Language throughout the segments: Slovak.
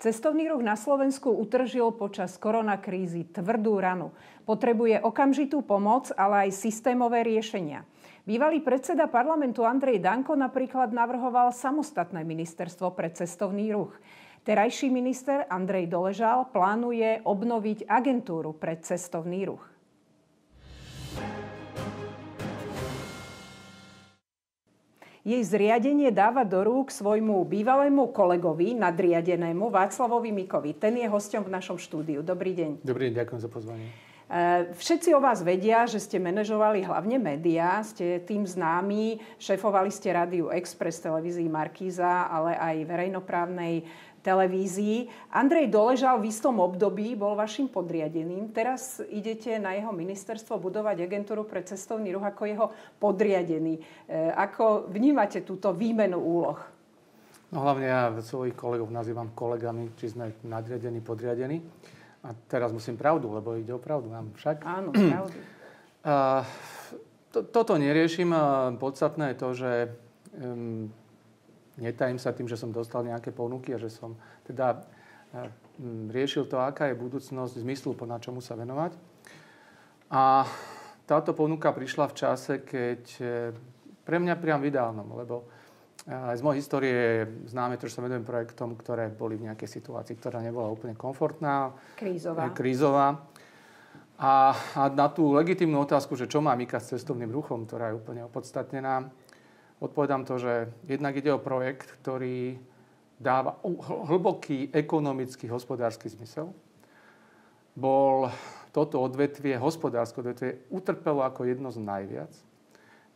Cestovný ruch na Slovensku utržil počas koronakrízy tvrdú ranu. Potrebuje okamžitú pomoc, ale aj systémové riešenia. Bývalý predseda parlamentu Andrej Danko napríklad navrhoval samostatné ministerstvo pre cestovný ruch. Terajší minister Andrej Doležal plánuje obnoviť agentúru pre cestovný ruch. Jej zriadenie dáva do rúk svojmu bývalému kolegovi, nadriadenému Václavovi Mikovi. Ten je hosťom v našom štúdiu. Dobrý deň. Dobrý deň, ďakujem za pozvanie. E, všetci o vás vedia, že ste manažovali hlavne médiá, ste tým známi, šefovali ste Rádiu Express, televízii Markíza, ale aj verejnoprávnej televízii. Andrej Doležal v istom období bol vašim podriadeným. Teraz idete na jeho ministerstvo budovať agentúru pre cestovný ruch ako jeho podriadený. E, ako vnímate túto výmenu úloh? No hlavne ja svojich kolegov nazývam kolegami, či sme nadriadení, podriadení. A teraz musím pravdu, lebo ide o pravdu. Mám však. Áno, pravdu. To, toto neriešim. Podstatné je to, že um, netajím sa tým, že som dostal nejaké ponuky a že som teda eh, riešil to, aká je budúcnosť zmyslu, na čomu sa venovať. A táto ponuka prišla v čase, keď eh, pre mňa priam v ideálnom, lebo aj z mojej histórie známe to, že sa venujem projektom, ktoré boli v nejakej situácii, ktorá nebola úplne komfortná. Krízová. Krízová. A, a na tú legitimnú otázku, že čo má Mika s cestovným ruchom, ktorá je úplne opodstatnená, Odpovedám to, že jednak ide o projekt, ktorý dáva hlboký ekonomický, hospodársky zmysel. Bol toto odvetvie, hospodárske odvetvie, utrpelo ako jedno z najviac.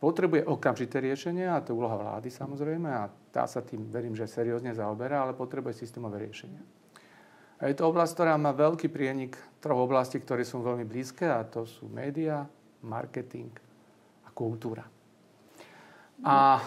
Potrebuje okamžité riešenie, a to je úloha vlády samozrejme, a tá sa tým, verím, že seriózne zaoberá, ale potrebuje systémové riešenie. A je to oblasť, ktorá má veľký prienik troch oblastí, ktoré sú veľmi blízke, a to sú média, marketing a kultúra. A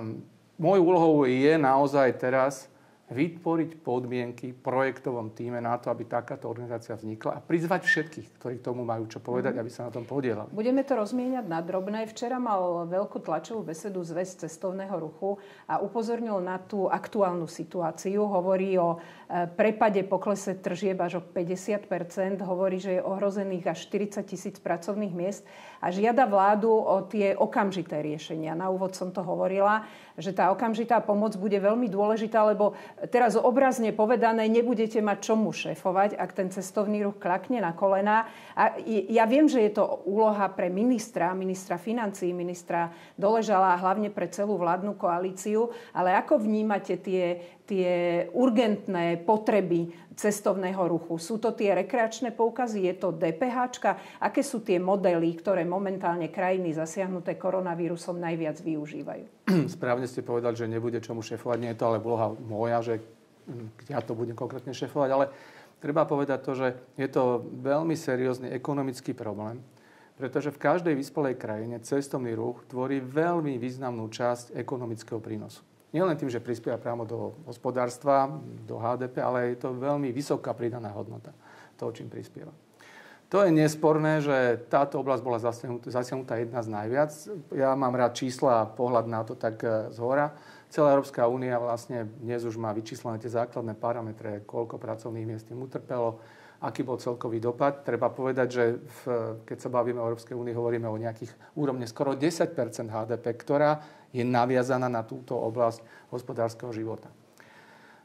um, mojou úlohou je naozaj teraz vytvoriť podmienky projektovom týme na to, aby takáto organizácia vznikla a prizvať všetkých, ktorí tomu majú čo povedať, mm. aby sa na tom podielali. Budeme to rozmieňať na drobné. Včera mal veľkú tlačovú besedu zväz cestovného ruchu a upozornil na tú aktuálnu situáciu. Hovorí o e, prepade poklese tržieb až o 50% hovorí, že je ohrozených až 40 tisíc pracovných miest a žiada vládu o tie okamžité riešenia. Na úvod som to hovorila, že tá okamžitá pomoc bude veľmi dôležitá, lebo teraz obrazne povedané, nebudete mať čomu šéfovať, ak ten cestovný ruch klakne na kolená. A ja viem, že je to úloha pre ministra, ministra financí, ministra Doležala a hlavne pre celú vládnu koalíciu, ale ako vnímate tie, tie urgentné potreby cestovného ruchu? Sú to tie rekreačné poukazy? Je to DPH? Aké sú tie modely, ktoré momentálne krajiny zasiahnuté koronavírusom najviac využívajú? Správne ste povedali, že nebude čomu šefovať. Nie je to ale úloha moja, že ja to budem konkrétne šefovať, ale treba povedať to, že je to veľmi seriózny ekonomický problém, pretože v každej vyspelej krajine cestovný ruch tvorí veľmi významnú časť ekonomického prínosu. Nielen tým, že prispieva priamo do hospodárstva, do HDP, ale je to veľmi vysoká pridaná hodnota toho, čím prispieva. To je nesporné, že táto oblasť bola zasiahnutá jedna z najviac. Ja mám rád čísla a pohľad na to tak e, z hora. Celá Európska únia vlastne dnes už má vyčíslené tie základné parametre, koľko pracovných miest tým utrpelo, aký bol celkový dopad. Treba povedať, že v, keď sa bavíme o Európskej únii, hovoríme o nejakých úrovne skoro 10% HDP, ktorá je naviazaná na túto oblasť hospodárskeho života.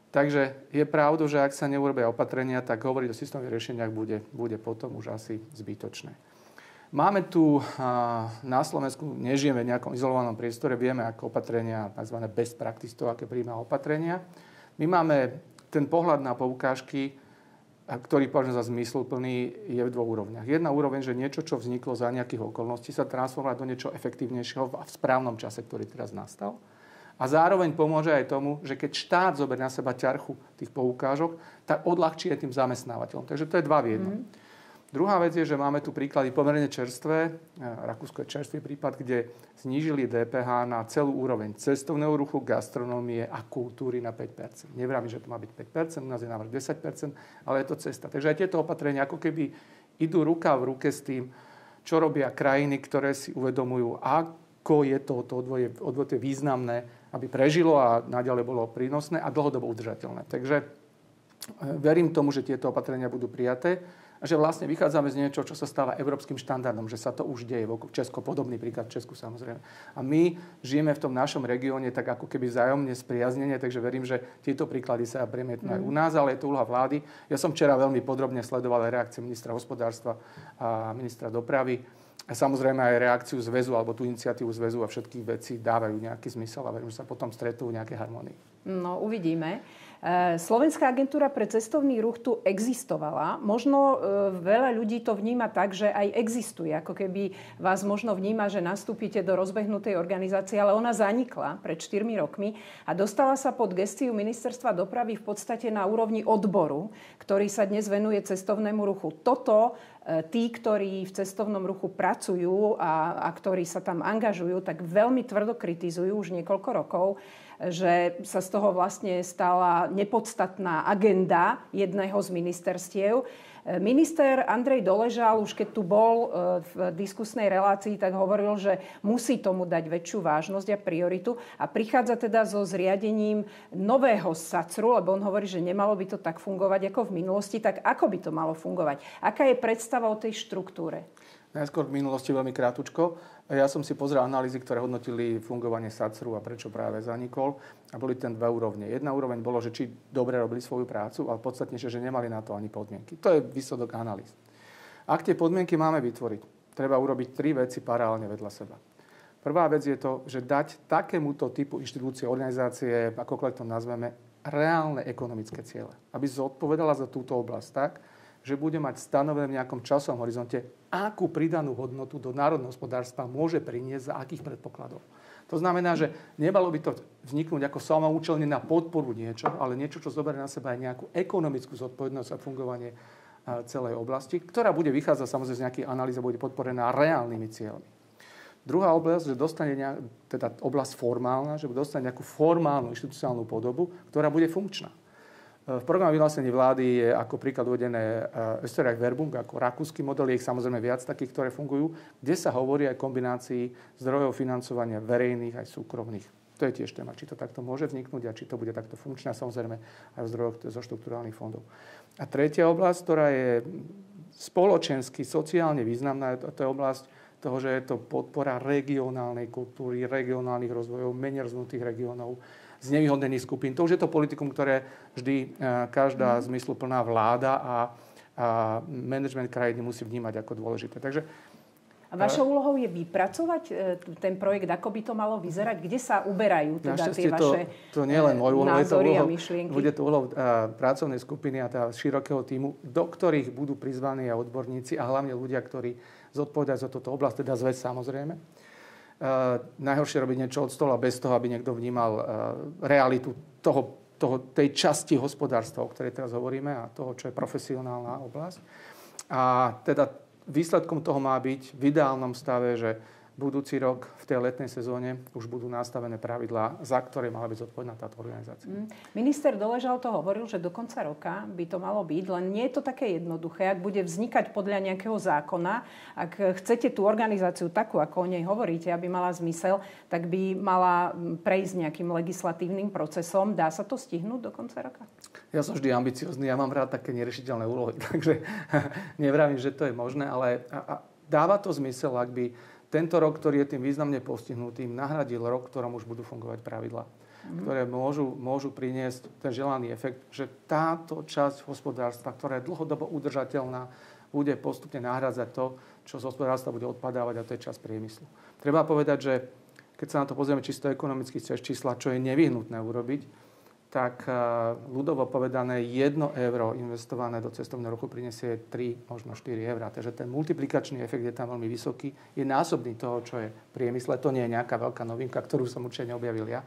Takže je pravda, že ak sa neurobia opatrenia, tak hovoriť o systémových riešeniach bude, bude potom už asi zbytočné. Máme tu na Slovensku, nežijeme v nejakom izolovanom priestore, vieme ako opatrenia, tzv. best practice, to, aké príjma opatrenia. My máme ten pohľad na poukážky, ktorý považujem za zmysluplný, je v dvoch úrovniach. Jedna úroveň, že niečo, čo vzniklo za nejakých okolností, sa transformuje do niečo efektívnejšieho v správnom čase, ktorý teraz nastal. A zároveň pomôže aj tomu, že keď štát zoberie na seba ťarchu tých poukážok, tak odľahčí aj tým zamestnávateľom. Takže to je dva v jednom. Mm. Druhá vec je, že máme tu príklady pomerne čerstvé. Rakúsko je čerstvý prípad, kde znížili DPH na celú úroveň cestovného ruchu, gastronómie a kultúry na 5% Nevrám, že to má byť 5 u nás je návrh 10% ale je to cesta. Takže aj tieto opatrenia ako keby idú ruka v ruke s tým, čo robia krajiny, ktoré si uvedomujú, ako je to odvodie významné aby prežilo a naďalej bolo prínosné a dlhodobo udržateľné. Takže verím tomu, že tieto opatrenia budú prijaté a že vlastne vychádzame z niečo, čo sa stáva európskym štandardom, že sa to už deje. V Česku, podobný príklad v Česku samozrejme. A my žijeme v tom našom regióne tak ako keby vzájomne spriaznenie, takže verím, že tieto príklady sa premietnú aj u nás, ale je to úloha vlády. Ja som včera veľmi podrobne sledoval reakcie ministra hospodárstva a ministra dopravy. A samozrejme aj reakciu zväzu alebo tú iniciatívu zväzu a všetkých vecí dávajú nejaký zmysel a verím, že sa potom stretnú v nejaké harmonii. No, uvidíme. E, Slovenská agentúra pre cestovný ruch tu existovala. Možno e, veľa ľudí to vníma tak, že aj existuje. Ako keby vás možno vníma, že nastúpite do rozbehnutej organizácie, ale ona zanikla pred 4 rokmi a dostala sa pod gestiu ministerstva dopravy v podstate na úrovni odboru, ktorý sa dnes venuje cestovnému ruchu. Toto e, tí, ktorí v cestovnom ruchu pracujú a, a ktorí sa tam angažujú, tak veľmi tvrdo kritizujú už niekoľko rokov že sa z toho vlastne stala nepodstatná agenda jedného z ministerstiev. Minister Andrej Doležal, už keď tu bol e, v diskusnej relácii, tak hovoril, že musí tomu dať väčšiu vážnosť a prioritu a prichádza teda so zriadením nového SACRu, lebo on hovorí, že nemalo by to tak fungovať ako v minulosti. Tak ako by to malo fungovať? Aká je predstava o tej štruktúre? Najskôr v minulosti veľmi krátučko. Ja som si pozrel analýzy, ktoré hodnotili fungovanie SACRu a prečo práve zanikol. A boli ten dve úrovne. Jedna úroveň bolo, že či dobre robili svoju prácu, ale podstatnejšie, že nemali na to ani podmienky. To je výsledok analýz. Ak tie podmienky máme vytvoriť, treba urobiť tri veci paralelne vedľa seba. Prvá vec je to, že dať takémuto typu inštitúcie, organizácie, akokoľvek to nazveme, reálne ekonomické ciele. Aby zodpovedala za túto oblasť tak, že bude mať stanovené v nejakom časovom horizonte, akú pridanú hodnotu do národného hospodárstva môže priniesť za akých predpokladov. To znamená, že nemalo by to vzniknúť ako samoučelne na podporu niečo, ale niečo, čo zoberie na seba aj nejakú ekonomickú zodpovednosť a fungovanie celej oblasti, ktorá bude vychádzať samozrejme z nejakých analýz a bude podporená reálnymi cieľmi. Druhá oblasť, že dostane nejak, teda oblasť formálna, že dostane nejakú formálnu inštitucionálnu podobu, ktorá bude funkčná. V programe vyhlásení vlády je ako príklad uvedené eh, Österreich Verbung ako rakúsky model, je ich samozrejme viac takých, ktoré fungujú, kde sa hovorí aj kombinácii zdrojov financovania verejných aj súkromných. To je tiež téma, či to takto môže vzniknúť a či to bude takto funkčné, samozrejme aj v zdrojoch zo štruktúrálnych fondov. A tretia oblasť, ktorá je spoločensky, sociálne významná, to je oblasť toho, že je to podpora regionálnej kultúry, regionálnych rozvojov, menej rozvinutých regiónov, znevýhodnených skupín. To už je to politikum, ktoré vždy e, každá mm. zmysluplná vláda a, a management krajiny musí vnímať ako dôležité. Takže a vašou úlohou je vypracovať e, ten projekt, ako by to malo vyzerať? Kde sa uberajú teda tie vaše to, to nie len môj úlohu, je to úlohou, Bude to úlohou pracovnej skupiny a teda širokého týmu, do ktorých budú prizvaní aj odborníci a hlavne ľudia, ktorí zodpovedajú za toto oblasť, teda zväz samozrejme. Uh, najhoršie robiť niečo od stola bez toho, aby niekto vnímal uh, realitu toho, toho, tej časti hospodárstva, o ktorej teraz hovoríme a toho, čo je profesionálna oblasť. A teda výsledkom toho má byť v ideálnom stave, že budúci rok v tej letnej sezóne už budú nastavené pravidlá, za ktoré mala byť zodpovedná táto organizácia. Mm. Minister Doležal to hovoril, že do konca roka by to malo byť, len nie je to také jednoduché. Ak bude vznikať podľa nejakého zákona, ak chcete tú organizáciu takú, ako o nej hovoríte, aby mala zmysel, tak by mala prejsť nejakým legislatívnym procesom. Dá sa to stihnúť do konca roka? Ja som vždy ambiciozný, ja mám rád také nerešiteľné úlohy, takže nevravím, že to je možné, ale dáva to zmysel, ak by tento rok, ktorý je tým významne postihnutým, nahradil rok, ktorom už budú fungovať pravidlá, mm. ktoré môžu, môžu priniesť ten želaný efekt, že táto časť hospodárstva, ktorá je dlhodobo udržateľná, bude postupne nahradzať to, čo z hospodárstva bude odpadávať a to je časť priemyslu. Treba povedať, že keď sa na to pozrieme čisto ekonomicky cez čísla, čo je nevyhnutné urobiť, tak eh, ľudovo povedané 1 euro investované do cestovného ruchu prinesie 3, možno 4 eurá. Takže ten multiplikačný efekt je tam veľmi vysoký. Je násobný toho, čo je v priemysle. To nie je nejaká veľká novinka, ktorú som určite neobjavil ja.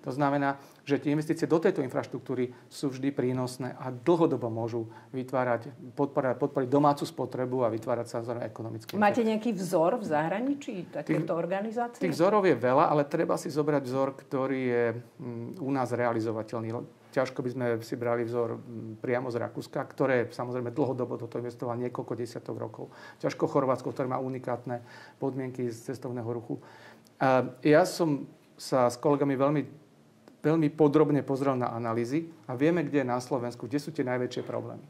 To znamená, že tie investície do tejto infraštruktúry sú vždy prínosné a dlhodobo môžu vytvárať, podporiť, podporiť domácu spotrebu a vytvárať sa samozrejme ekonomický Máte nejaký vzor v zahraničí takéto organizácie? Tých vzorov je veľa, ale treba si zobrať vzor, ktorý je mm, u nás realizovateľný. Ťažko by sme si brali vzor mm, priamo z Rakúska, ktoré samozrejme dlhodobo toto investovalo niekoľko desiatok rokov. Ťažko Chorvátsko, ktoré má unikátne podmienky z cestovného ruchu. Ja som sa s kolegami veľmi veľmi podrobne pozrel na analýzy a vieme, kde je na Slovensku, kde sú tie najväčšie problémy.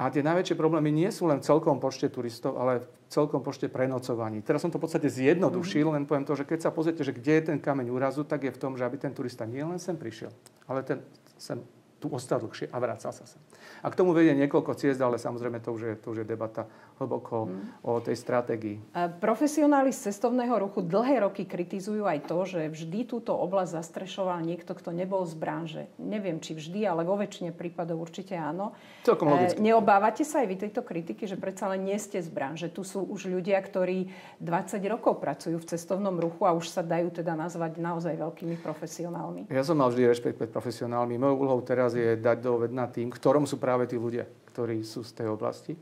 A tie najväčšie problémy nie sú len v celkom počte turistov, ale v celkom počte prenocovaní. Teraz som to v podstate zjednodušil, mm-hmm. len poviem to, že keď sa pozriete, že kde je ten kameň úrazu, tak je v tom, že aby ten turista nie len sem prišiel, ale ten sem tu ostal dlhšie a vracal sa sem. A k tomu vedie niekoľko ciest, ale samozrejme to už je, to už je debata hlboko mm. o tej stratégii. Profesionáli z cestovného ruchu dlhé roky kritizujú aj to, že vždy túto oblasť zastrešoval niekto, kto nebol z branže. Neviem, či vždy, ale vo väčšine prípadov určite áno. Celkom logicky. Neobávate sa aj vy tejto kritiky, že predsa len nie ste z branže. Tu sú už ľudia, ktorí 20 rokov pracujú v cestovnom ruchu a už sa dajú teda nazvať naozaj veľkými profesionálmi. Ja som mal vždy rešpekt pred profesionálmi. Mojou úlohou teraz je dať do vedna tým, ktorom sú práve tí ľudia, ktorí sú z tej oblasti.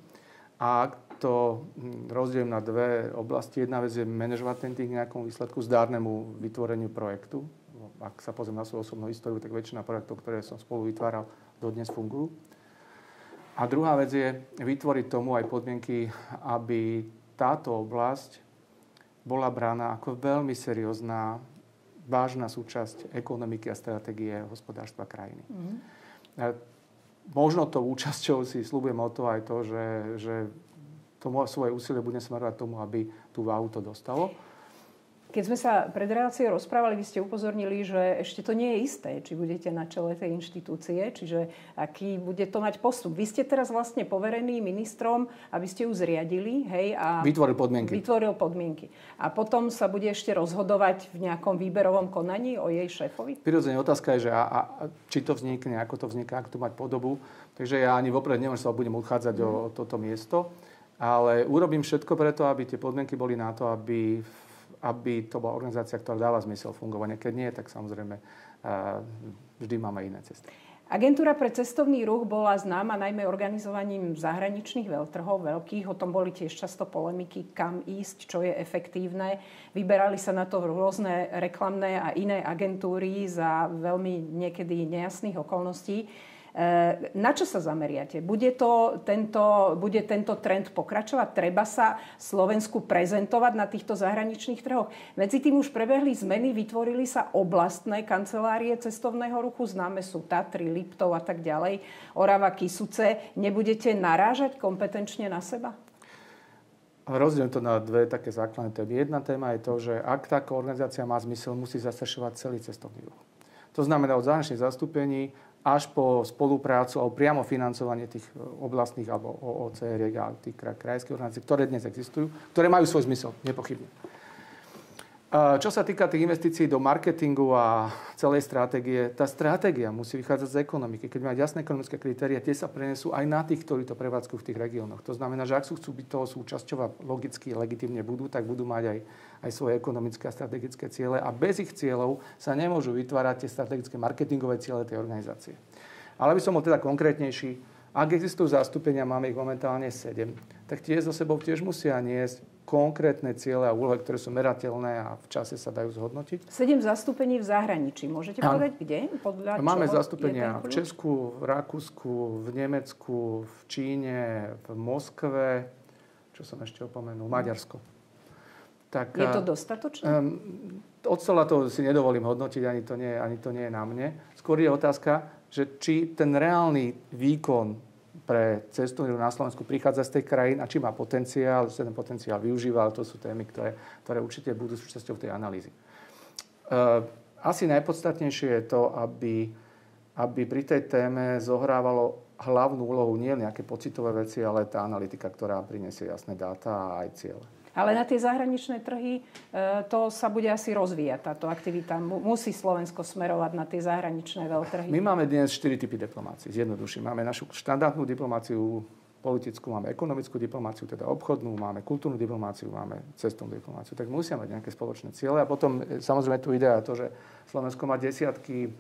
A to hm, rozdelím na dve oblasti. Jedna vec je manažovať ten tým nejakom výsledku zdárnemu vytvoreniu projektu. Ak sa pozriem na svoju osobnú históriu, tak väčšina projektov, ktoré som spolu vytváral, dodnes fungujú. A druhá vec je vytvoriť tomu aj podmienky, aby táto oblasť bola brána ako veľmi seriózna, vážna súčasť ekonomiky a stratégie hospodárstva krajiny. Mm-hmm možno to účasťou si slúbujem o to aj to, že, že to svoje úsilie budem smerovať tomu, aby tú váhu to dostalo. Keď sme sa pred reláciou rozprávali, vy ste upozornili, že ešte to nie je isté, či budete na čele tej inštitúcie, čiže aký bude to mať postup. Vy ste teraz vlastne poverení ministrom, aby ste ju zriadili, hej, a... Vytvoril podmienky. Vytvoril podmienky. A potom sa bude ešte rozhodovať v nejakom výberovom konaní o jej šéfovi? Prirodzene otázka je, že a, a, či to vznikne, ako to vzniká, ako to mať podobu. Takže ja ani vopred neviem, že sa budem uchádzať mm. o, o toto miesto. Ale urobím všetko preto, aby tie podmienky boli na to, aby aby to bola organizácia, ktorá dáva zmysel fungovania. Keď nie, tak samozrejme vždy máme iné cesty. Agentúra pre cestovný ruch bola známa najmä organizovaním zahraničných veľtrhov, veľkých. O tom boli tiež často polemiky, kam ísť, čo je efektívne. Vyberali sa na to rôzne reklamné a iné agentúry za veľmi niekedy nejasných okolností. Eh, na čo sa zameriate? Bude, to, tento, bude tento trend pokračovať? Treba sa Slovensku prezentovať na týchto zahraničných trhoch? Medzi tým už prebehli zmeny, vytvorili sa oblastné kancelárie cestovného ruchu, známe sú Tatry, Liptov a tak ďalej, Orava, Kisuce. Nebudete narážať kompetenčne na seba? Rozdielím to na dve také základné témy. Jedna téma je to, že ak taká organizácia má zmysel, musí zastrešovať celý cestovný ruch. To znamená od zahraničných zastúpení až po spoluprácu alebo priamo financovanie tých e, oblastných alebo OCR a tých krajských organizácií, ktoré dnes existujú, ktoré majú svoj zmysel, nepochybne. Čo sa týka tých investícií do marketingu a celej stratégie, tá stratégia musí vychádzať z ekonomiky. Keď majú jasné ekonomické kritéria, tie sa prenesú aj na tých, ktorí to prevádzkujú v tých regiónoch. To znamená, že ak sú chcú byť toho súčasťou a logicky, legitimne budú, tak budú mať aj, aj svoje ekonomické a strategické ciele a bez ich cieľov sa nemôžu vytvárať tie strategické marketingové ciele tej organizácie. Ale by som bol teda konkrétnejší, ak existujú zastúpenia, máme ich momentálne 7, tak tie so sebou tiež musia niesť konkrétne ciele a úlohy, ktoré sú merateľné a v čase sa dajú zhodnotiť. Sedem zastúpení v zahraničí. Môžete ano. povedať, kde? Podľa Máme zastúpenia v Česku, v Rakúsku, v Nemecku, v Číne, v Moskve, čo som ešte opomenul, Maďarsko. Tak, je to dostatočné? Um, od stola to si nedovolím hodnotiť, ani to, nie, ani to nie je na mne. Skôr je otázka, že či ten reálny výkon pre cestovný na Slovensku prichádza z tej krajín a či má potenciál, že ten potenciál využíva, to sú témy, ktoré, ktoré určite budú súčasťou tej analýzy. Uh, asi najpodstatnejšie je to, aby, aby pri tej téme zohrávalo hlavnú úlohu nie nejaké pocitové veci, ale tá analytika, ktorá prinesie jasné dáta a aj ciele. Ale na tie zahraničné trhy e, to sa bude asi rozvíjať, táto aktivita. Musí Slovensko smerovať na tie zahraničné veľtrhy. My máme dnes 4 typy diplomácií. Zjednoduším. Máme našu štandardnú diplomáciu, politickú, máme ekonomickú diplomáciu, teda obchodnú, máme kultúrnu diplomáciu, máme cestovnú diplomáciu. Tak musia mať nejaké spoločné ciele. A potom e, samozrejme tu ide to, že Slovensko má desiatky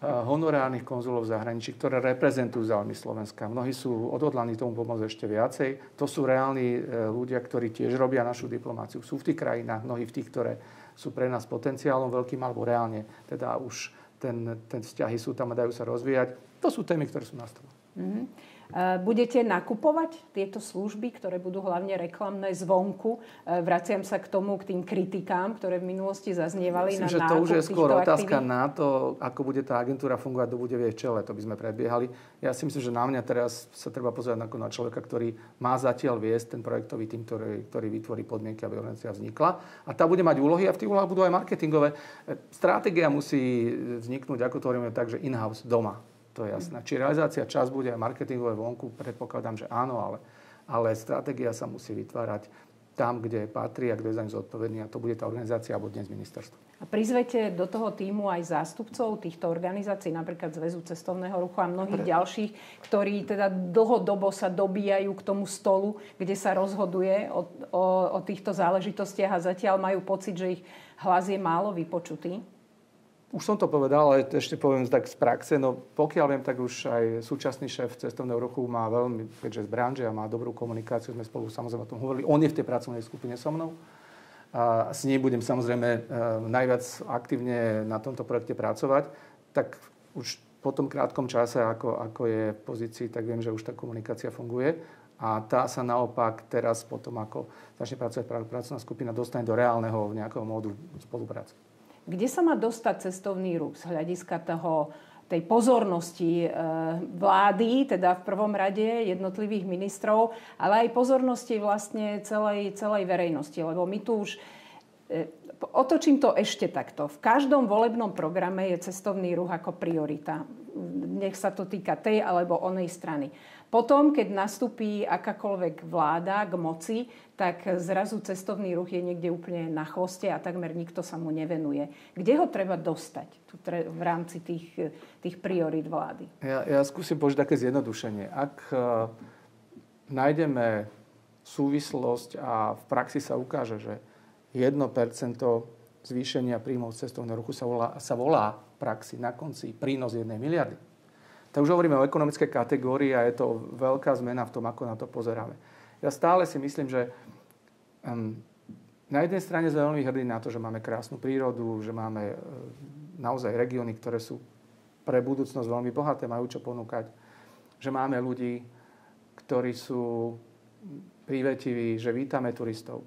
honorárnych konzulov v zahraničí, ktoré reprezentujú záujmy Slovenska. Mnohí sú odhodlaní tomu pomôcť ešte viacej. To sú reálni eh, ľudia, ktorí tiež robia našu diplomáciu. Sú v tých krajinách, mnohí v tých, ktoré sú pre nás potenciálom veľkým alebo reálne. Teda už ten, ten vzťahy sú tam a dajú sa rozvíjať. To sú témy, ktoré sú na stole. Mm-hmm. Budete nakupovať tieto služby, ktoré budú hlavne reklamné zvonku? Vraciam sa k tomu, k tým kritikám, ktoré v minulosti zaznievali Myslím, na že to už je skôr otázka aktivít. na to, ako bude tá agentúra fungovať, kto bude v jej čele. To by sme predbiehali. Ja si myslím, že na mňa teraz sa treba pozerať ako na človeka, ktorý má zatiaľ viesť ten projektový tým, ktorý, ktorý vytvorí podmienky, aby organizácia vznikla. A tá bude mať úlohy a v tých úlohách budú aj marketingové. Stratégia musí vzniknúť, ako to hovoríme, tak, že in-house, doma to je jasné. Či realizácia čas bude aj marketingové vonku, predpokladám, že áno, ale, ale stratégia sa musí vytvárať tam, kde patrí a kde je za ňu zodpovedný a to bude tá organizácia alebo dnes ministerstvo. A prizvete do toho týmu aj zástupcov týchto organizácií, napríklad Zväzu cestovného ruchu a mnohých Pre... ďalších, ktorí teda dlhodobo sa dobíjajú k tomu stolu, kde sa rozhoduje o, o, o týchto záležitostiach a zatiaľ majú pocit, že ich hlas je málo vypočutý? Už som to povedal, ale ešte poviem tak z praxe. No pokiaľ viem, tak už aj súčasný šéf cestovného ruchu má veľmi, keďže z branže a má dobrú komunikáciu, sme spolu samozrejme o tom hovorili. On je v tej pracovnej skupine so mnou. A s ním budem samozrejme e, najviac aktívne na tomto projekte pracovať. Tak už po tom krátkom čase, ako, ako je v pozícii, tak viem, že už tá komunikácia funguje. A tá sa naopak teraz, potom ako začne pracovať pracovná skupina, dostane do reálneho nejakého módu spolupráce. Kde sa má dostať cestovný ruch z hľadiska toho, tej pozornosti e, vlády, teda v prvom rade jednotlivých ministrov, ale aj pozornosti vlastne celej, celej verejnosti. Lebo my tu už e, otočím to ešte takto. V každom volebnom programe je cestovný ruch ako priorita. Nech sa to týka tej alebo onej strany. Potom, keď nastupí akákoľvek vláda k moci, tak zrazu cestovný ruch je niekde úplne na chvoste a takmer nikto sa mu nevenuje. Kde ho treba dostať v rámci tých, tých priorit vlády? Ja, ja skúsim použiť také zjednodušenie. Ak uh, nájdeme súvislosť a v praxi sa ukáže, že 1% zvýšenia príjmov cestovného ruchu sa volá, sa volá v praxi na konci prínos 1 miliardy, tak už hovoríme o ekonomickej kategórii a je to veľká zmena v tom, ako na to pozeráme. Ja stále si myslím, že um, na jednej strane sme veľmi hrdí na to, že máme krásnu prírodu, že máme uh, naozaj regióny, ktoré sú pre budúcnosť veľmi bohaté, majú čo ponúkať. Že máme ľudí, ktorí sú prívetiví, že vítame turistov.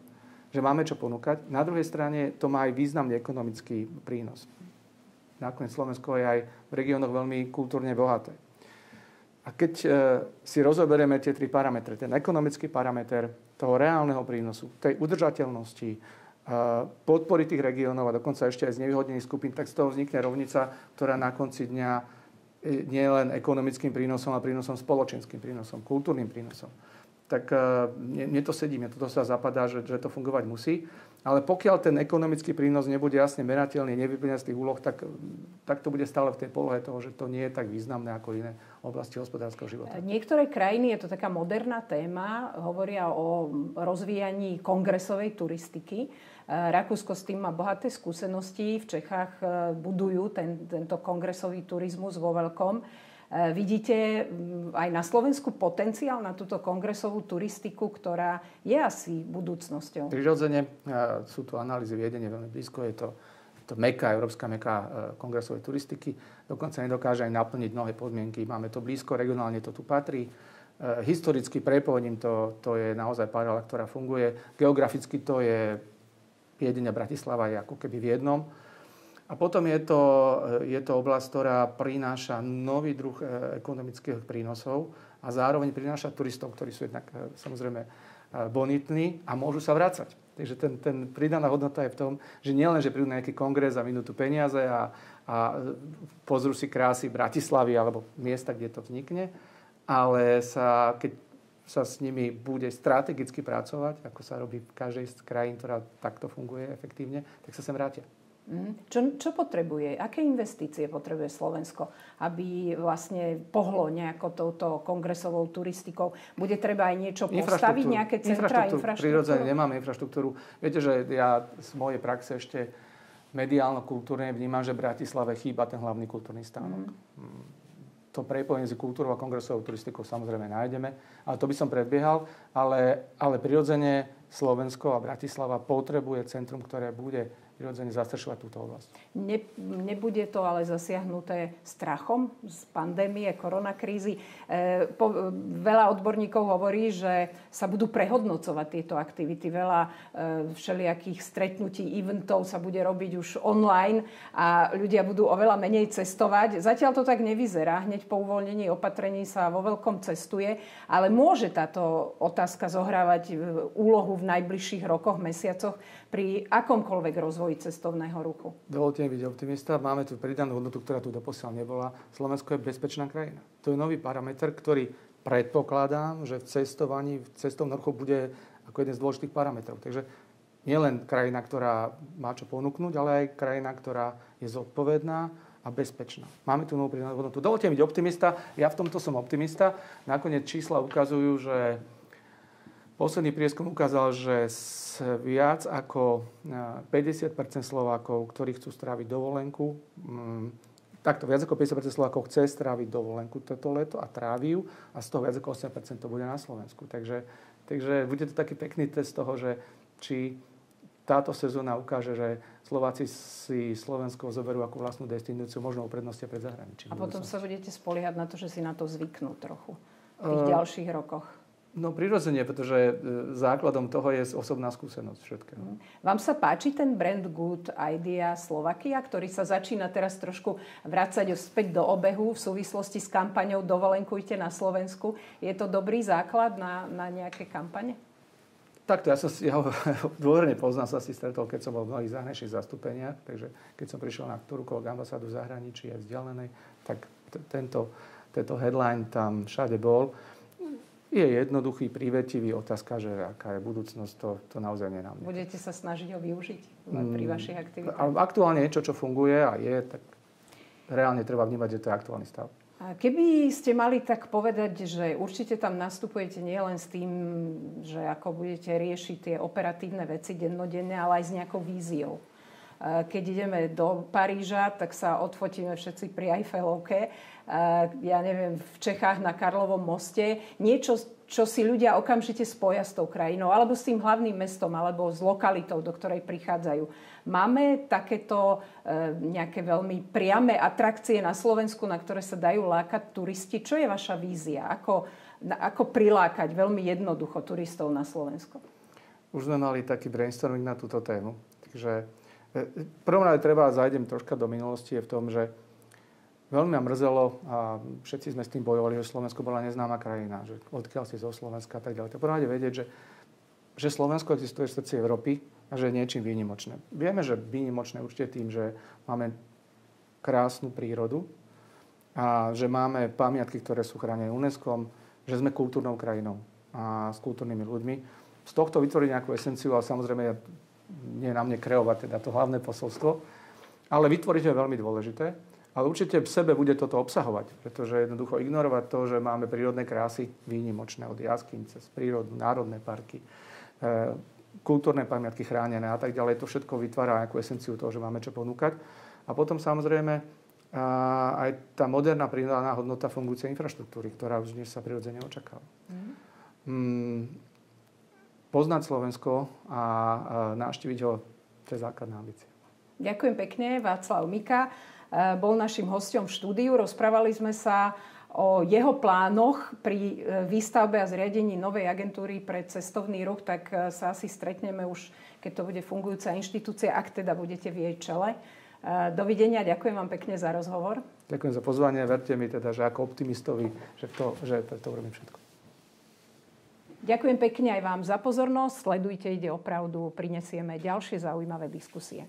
Že máme čo ponúkať. Na druhej strane to má aj významný ekonomický prínos nakoniec Slovensko je aj v regiónoch veľmi kultúrne bohaté. A keď e, si rozoberieme tie tri parametre, ten ekonomický parameter toho reálneho prínosu, tej udržateľnosti, e, podpory tých regiónov a dokonca ešte aj z nevyhodnených skupín, tak z toho vznikne rovnica, ktorá na konci dňa e, nie len ekonomickým prínosom, ale prínosom spoločenským prínosom, kultúrnym prínosom. Tak mne to sedí, mne toto sa zapadá, že, že to fungovať musí. Ale pokiaľ ten ekonomický prínos nebude jasne merateľný, nevyplňa z tých úloh, tak, tak to bude stále v tej polohe toho, že to nie je tak významné ako iné oblasti hospodárskeho života. Niektoré krajiny, je to taká moderná téma, hovoria o rozvíjaní kongresovej turistiky. Rakúsko s tým má bohaté skúsenosti. V Čechách e, budujú ten, tento kongresový turizmus vo veľkom. E, vidíte mm, aj na Slovensku potenciál na túto kongresovú turistiku, ktorá je asi budúcnosťou? Prirodzene e, sú tu analýzy viedenie veľmi blízko. Je to, to meka, európska meka e, kongresovej turistiky. Dokonca nedokáže aj naplniť mnohé podmienky. Máme to blízko, regionálne to tu patrí. Historicky prepojením to, to je naozaj paralela, ktorá funguje. Geograficky to je Viedenia Bratislava je ako keby v jednom. A potom je to, je to oblasť, ktorá prináša nový druh e, ekonomických prínosov a zároveň prináša turistov, ktorí sú jednak e, samozrejme e, bonitní a môžu sa vrácať. Takže ten, ten pridaná hodnota je v tom, že nielen, že prídu na nejaký kongres a minútu peniaze a, a pozrú si krásy Bratislavy alebo miesta, kde to vznikne, ale sa, keď sa s nimi bude strategicky pracovať, ako sa robí v každej z krajín, ktorá takto funguje efektívne, tak sa sem vrátia. Mhm. Čo, čo potrebuje? Aké investície potrebuje Slovensko, aby vlastne pohlo nejako touto kongresovou turistikou? Bude treba aj niečo postaviť, nejaké centra, infraštruktúru? Prirodzene nemáme infraštruktúru. Viete, že ja z mojej praxe ešte mediálno-kultúrne vnímam, že v Bratislave chýba ten hlavný kultúrny stánok. Mm. To prepojenie s kultúrou a kongresovou turistikou samozrejme nájdeme, ale to by som predbiehal. Ale, ale prirodzene Slovensko a Bratislava potrebuje centrum, ktoré bude prirodzene zastrešovať túto oblasť. Ne, nebude to ale zasiahnuté strachom z pandémie, koronakrízy. E, po, veľa odborníkov hovorí, že sa budú prehodnocovať tieto aktivity. Veľa e, všelijakých stretnutí, eventov sa bude robiť už online a ľudia budú oveľa menej cestovať. Zatiaľ to tak nevyzerá. Hneď po uvoľnení opatrení sa vo veľkom cestuje, ale môže táto otázka zohrávať úlohu v najbližších rokoch, mesiacoch pri akomkoľvek rozvoji cestovného ruchu? Dovolte mi byť optimista. Máme tu pridanú hodnotu, ktorá tu doposiaľ nebola. Slovensko je bezpečná krajina. To je nový parameter, ktorý predpokladám, že v cestovaní, v cestovnom ruchu bude ako jeden z dôležitých parametrov. Takže nielen krajina, ktorá má čo ponúknuť, ale aj krajina, ktorá je zodpovedná a bezpečná. Máme tu novú pridanú hodnotu. Dovolte mi byť optimista. Ja v tomto som optimista. Nakoniec čísla ukazujú, že Posledný prieskum ukázal, že viac ako 50% Slovákov, ktorí chcú stráviť dovolenku, mm, takto viac ako 50 Slovákov chce stráviť dovolenku toto leto a trávi ju a z toho viac ako 8 to bude na Slovensku. Takže, takže bude to taký pekný test toho, že či táto sezóna ukáže, že Slováci si Slovensko zoberú ako vlastnú destináciu, možno uprednostia pred zahraničím. A potom sa budete spoliehať na to, že si na to zvyknú trochu v tých uh, ďalších rokoch. No prirodzene, pretože e, základom toho je osobná skúsenosť všetkého. Vám sa páči ten brand Good Idea Slovakia, ktorý sa začína teraz trošku vrácať späť do obehu v súvislosti s kampaňou Dovolenkujte na Slovensku. Je to dobrý základ na, na nejaké kampane? Takto, ja, som, ja ho dôverne poznám, sa si stretol, keď som bol v mnohých zahraničných zastúpeniach, takže keď som prišiel na ktorúkoľvek ambasádu v zahraničí aj vzdialenej, tak t- tento, tento headline tam všade bol je jednoduchý, prívetivý. Otázka, že aká je budúcnosť, to, to naozaj nenám. Budete sa snažiť ho využiť pri mm, vašich aktivitách? Aktuálne niečo, čo funguje a je, tak reálne treba vnímať, že to je aktuálny stav. Keby ste mali tak povedať, že určite tam nastupujete nielen s tým, že ako budete riešiť tie operatívne veci dennodenne, ale aj s nejakou víziou. Keď ideme do Paríža, tak sa odfotíme všetci pri Eiffelovke ja neviem, v Čechách na Karlovom moste, niečo, čo si ľudia okamžite spoja s tou krajinou, alebo s tým hlavným mestom, alebo s lokalitou, do ktorej prichádzajú. Máme takéto e, nejaké veľmi priame atrakcie na Slovensku, na ktoré sa dajú lákať turisti. Čo je vaša vízia? Ako, ako prilákať veľmi jednoducho turistov na Slovensko? Už sme mali taký brainstorming na túto tému. Takže e, prvom rade treba, zajdem troška do minulosti, je v tom, že Veľmi ma mrzelo a všetci sme s tým bojovali, že Slovensko bola neznáma krajina, že odkiaľ si zo Slovenska a tak ďalej. To prvom vedieť, že, že Slovensko existuje v srdci Európy a že je niečím výnimočné. Vieme, že výnimočné určite tým, že máme krásnu prírodu a že máme pamiatky, ktoré sú chránené UNESCO, že sme kultúrnou krajinou a s kultúrnymi ľuďmi. Z tohto vytvoriť nejakú esenciu, ale samozrejme nie na mne kreovať teda to hlavné posolstvo, ale vytvoriť je veľmi dôležité. Ale určite v sebe bude toto obsahovať, pretože jednoducho ignorovať to, že máme prírodné krásy výnimočné od jaskyn cez prírodu, národné parky, e, kultúrne pamiatky chránené a tak ďalej, to všetko vytvára nejakú esenciu toho, že máme čo ponúkať. A potom samozrejme aj tá moderná pridaná hodnota fungujúcej infraštruktúry, ktorá už dnes sa prirodzene očakáva. Mm. Mm, poznať Slovensko a navštíviť ho, to je základná ambícia. Ďakujem pekne, Václav Mika. Eh, bol našim hostom v štúdiu. Rozprávali sme sa o jeho plánoch pri eh, výstavbe a zriadení novej agentúry pre cestovný ruch, tak eh, sa asi stretneme už, keď to bude fungujúca inštitúcia, ak teda budete v jej čele. Dovidenia, ďakujem vám pekne za rozhovor. Ďakujem za pozvanie, verte mi teda, že ako optimistovi, že, to, že to urobím všetko. Ďakujem pekne aj vám za pozornosť. Sledujte, ide opravdu, prinesieme ďalšie zaujímavé diskusie.